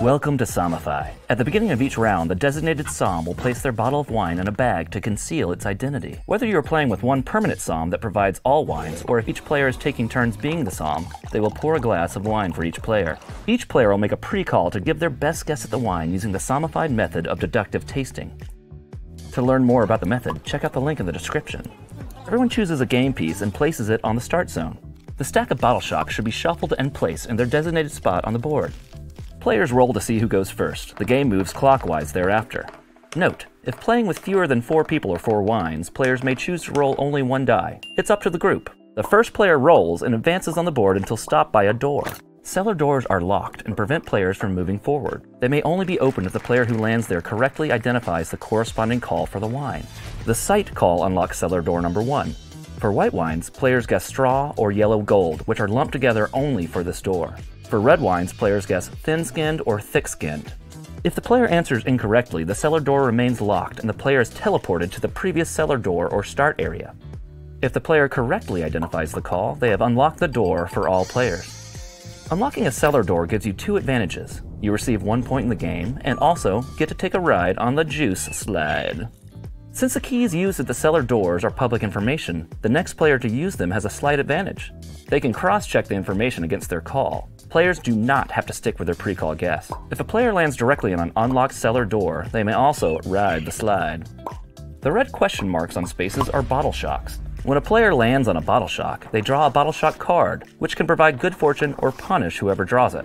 Welcome to Sommify. At the beginning of each round, the designated Somm will place their bottle of wine in a bag to conceal its identity. Whether you are playing with one permanent Somm that provides all wines, or if each player is taking turns being the Somm, they will pour a glass of wine for each player. Each player will make a pre-call to give their best guess at the wine using the Sommified method of deductive tasting. To learn more about the method, check out the link in the description. Everyone chooses a game piece and places it on the start zone. The stack of bottle shocks should be shuffled and placed in their designated spot on the board. Players roll to see who goes first. The game moves clockwise thereafter. Note, if playing with fewer than four people or four wines, players may choose to roll only one die. It's up to the group. The first player rolls and advances on the board until stopped by a door. Cellar doors are locked and prevent players from moving forward. They may only be opened if the player who lands there correctly identifies the corresponding call for the wine. The sight call unlocks cellar door number one. For white wines, players guess straw or yellow gold, which are lumped together only for this door. For red wines, players guess thin skinned or thick skinned. If the player answers incorrectly, the cellar door remains locked and the player is teleported to the previous cellar door or start area. If the player correctly identifies the call, they have unlocked the door for all players. Unlocking a cellar door gives you two advantages. You receive one point in the game, and also get to take a ride on the Juice Slide. Since the keys used at the cellar doors are public information, the next player to use them has a slight advantage. They can cross check the information against their call. Players do not have to stick with their pre-call guess. If a player lands directly on an unlocked cellar door, they may also ride the slide. The red question marks on spaces are bottle shocks. When a player lands on a bottle shock, they draw a bottle shock card, which can provide good fortune or punish whoever draws it.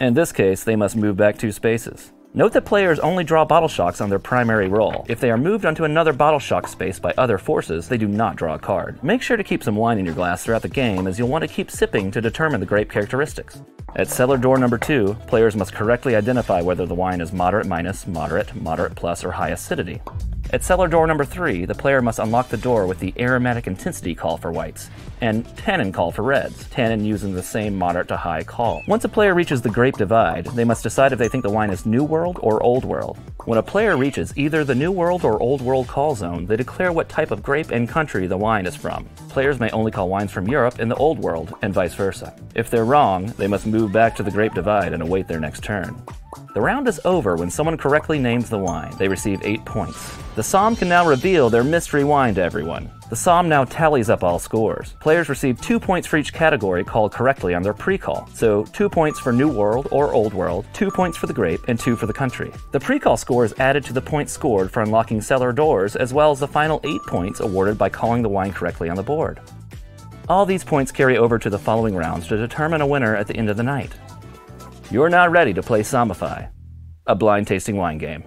In this case, they must move back two spaces. Note that players only draw bottle shocks on their primary roll. If they are moved onto another bottle shock space by other forces, they do not draw a card. Make sure to keep some wine in your glass throughout the game as you'll want to keep sipping to determine the grape characteristics. At cellar door number 2, players must correctly identify whether the wine is moderate minus, moderate, moderate plus, or high acidity. At cellar door number 3, the player must unlock the door with the aromatic intensity call for whites, and tannin call for reds, tannin using the same moderate to high call. Once a player reaches the grape divide, they must decide if they think the wine is New World or Old World. When a player reaches either the New World or Old World call zone, they declare what type of grape and country the wine is from. Players may only call wines from Europe in the Old World, and vice versa. If they're wrong, they must move back to the grape divide and await their next turn. The round is over when someone correctly names the wine. They receive 8 points. The Somm can now reveal their mystery wine to everyone. The Somm now tallies up all scores. Players receive 2 points for each category called correctly on their pre-call. So 2 points for New World or Old World, 2 points for the grape, and 2 for the country. The pre-call score is added to the points scored for unlocking cellar doors, as well as the final 8 points awarded by calling the wine correctly on the board. All these points carry over to the following rounds to determine a winner at the end of the night. You're now ready to play Sommify, a blind tasting wine game.